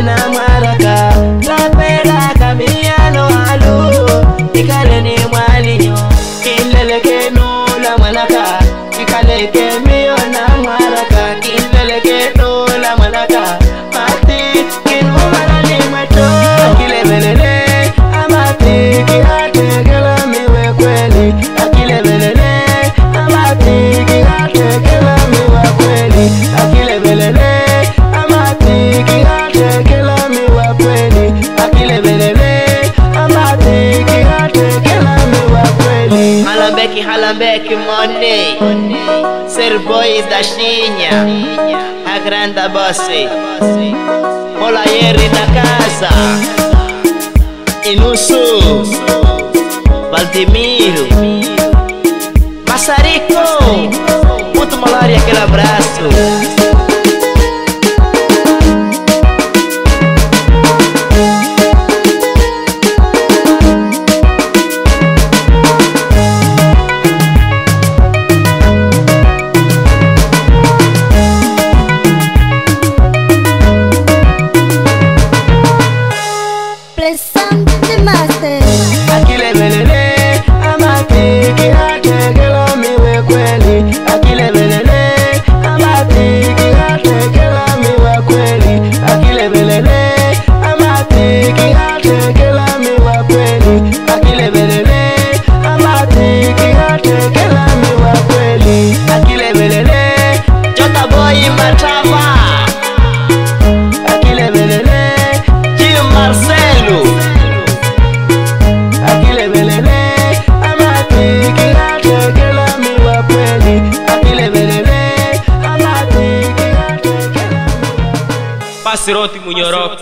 and I'm Halambek Money Ser boy da Xinha A grande bosse Molaere da casa. No sul Valdemiro. Massarico. Puto Molari aquele abraço Sam de Master. Aquí le duele. kuvuka siroti munyoroka